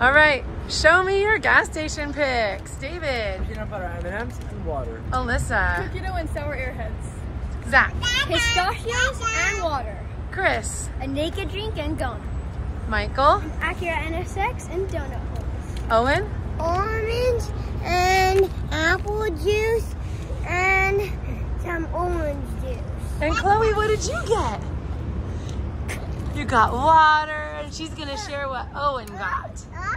All right, show me your gas station picks. David, Peanut butter M&M's and water. Alyssa, Cookie dough and sour airheads. Zac, Pistachios and water. Chris, A naked drink and gum. Michael, Acura NSX and donut holes. Owen, Orange and apple juice and some orange juice. and Chloe. What did you get? You got water, she's gonna share what Owen got. Uh,